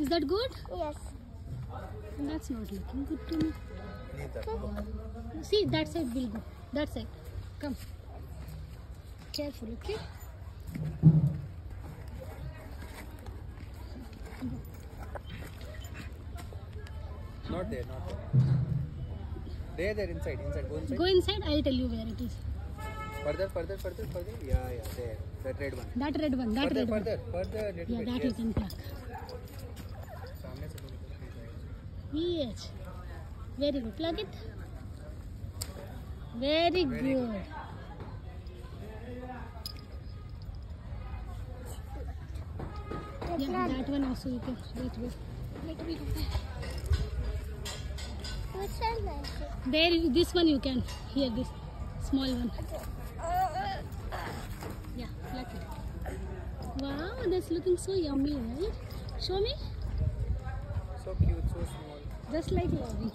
Is that good? Yes. That's not looking good to me. Need that. See, that side will go. That side. Come. Careful, okay? Not there, not there. There, there, inside, inside. Go inside. Go inside, I'll tell you where it is. Further, further, further, further. Yeah, yeah, there. That red one. That red one, that further, red one. further, further, little Yeah, bit. that you yes. can pluck. Yes. Very good. Plug it. Very, Very good. good. Yeah, that one also you can wait, wait. Wait, wait. Which? There, this one you can. hear this small one. Yeah, Plug it. Wow, that's looking so yummy, right? Show me. So cute, so small. Just like lovely.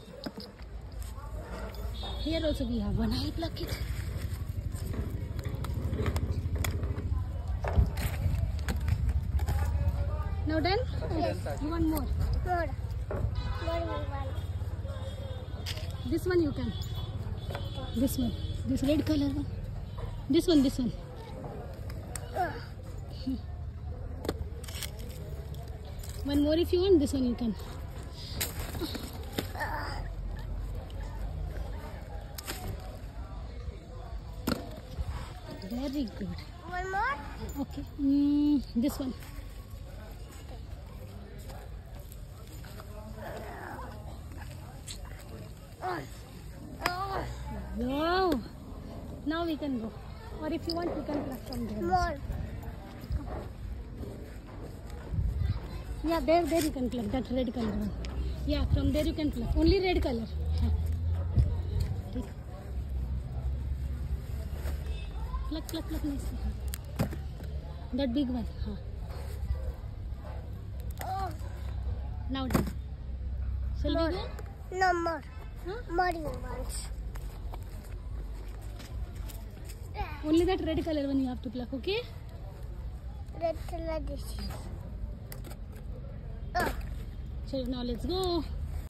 Here also we have one. I'll pluck it. Now done? Yes. You want more? More. More you want. This one you can. This one. This red color one. This one, this one. One more if you want. This one you can. Very good. One more? Okay. Mm, this one. Oh, Wow. Now we can go. Or if you want, we can pluck from there. more. Yeah, there, there you can pluck that red color one. Yeah, from there you can pluck. Only red color. हाँ. Pluck, pluck, pluck nicely. हाँ. That big one. हाँ. Oh, Now done. Shall More. we go? no more. Huh? More you want. Only that red color one you have to pluck, okay? Red color this is. So now let's go.